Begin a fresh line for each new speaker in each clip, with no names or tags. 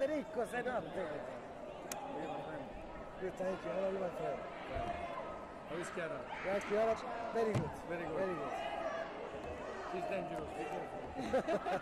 Federico. Good, thank you. How are you, my friend?
How is Chiara?
Right, Chiara? Very good.
Very good.
Very good.
She's dangerous. Be careful.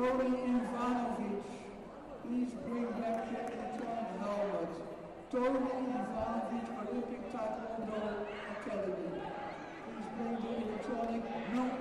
Cody Ivanovich, please bring back your return helmet. Tony Ivanovich,
Olympic Taekwondo Academy. Please bring the electronic number.